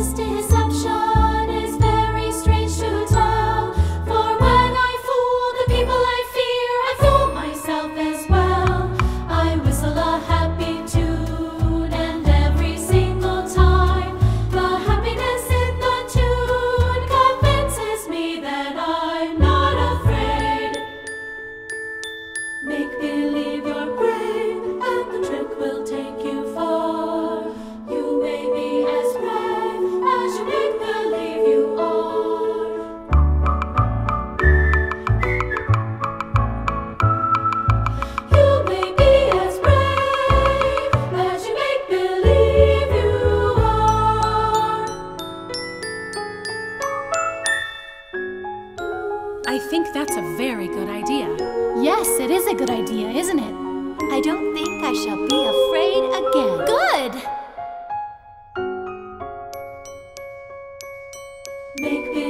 just as I think that's a very good idea. Yes, it is a good idea, isn't it? I don't think I shall be afraid again. Good! Make me